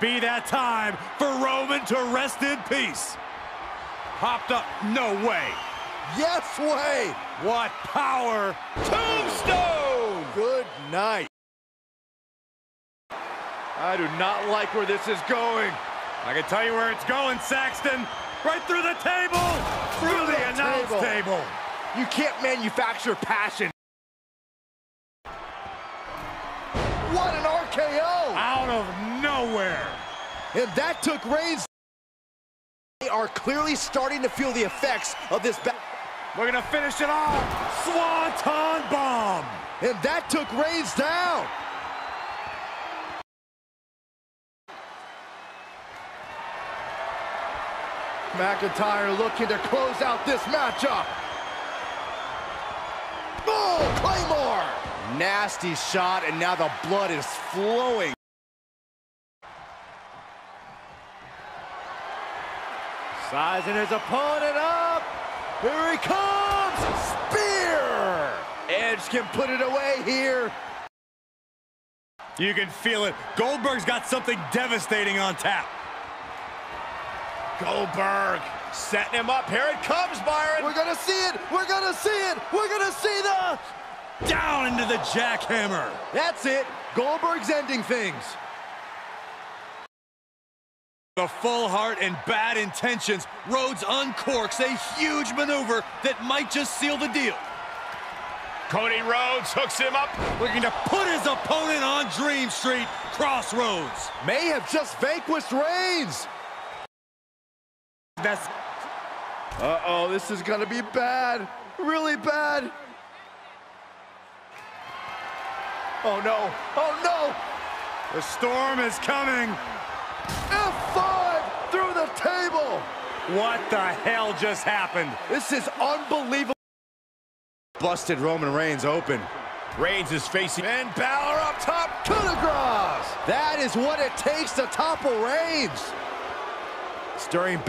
Be that time for Roman to rest in peace. Popped up, no way. Yes way. What power. Tombstone! Good night. I do not like where this is going. I can tell you where it's going, Saxton. Right through the table, through, through the, the announce table. table. You can't manufacture passion. What an RKO! Out of nowhere. And that took Reigns. They are clearly starting to feel the effects of this back. We're gonna finish it off. Swanton bomb. And that took Reigns down. McIntyre looking to close out this matchup. Oh, Claymore! Nasty shot, and now the blood is flowing. Sizing his opponent up. Here he comes! Spear! Edge can put it away here. You can feel it. Goldberg's got something devastating on tap. Goldberg setting him up. Here it comes, Byron. We're gonna see it. We're gonna see it. We're gonna see the down into the jackhammer. That's it. Goldberg's ending things. The full heart and bad intentions, Rhodes uncorks a huge maneuver that might just seal the deal. Cody Rhodes hooks him up. Looking to put his opponent on Dream Street. Cross Rhodes. May have just vanquished Reigns. That's... Uh-oh, this is gonna be bad. Really bad. Oh, no. Oh, no. The storm is coming. Ah! F5 through the table. What the hell just happened? This is unbelievable. Busted Roman Reigns open. Reigns is facing... And Balor up top, coup de grace. That is what it takes to topple Reigns. Stirring back.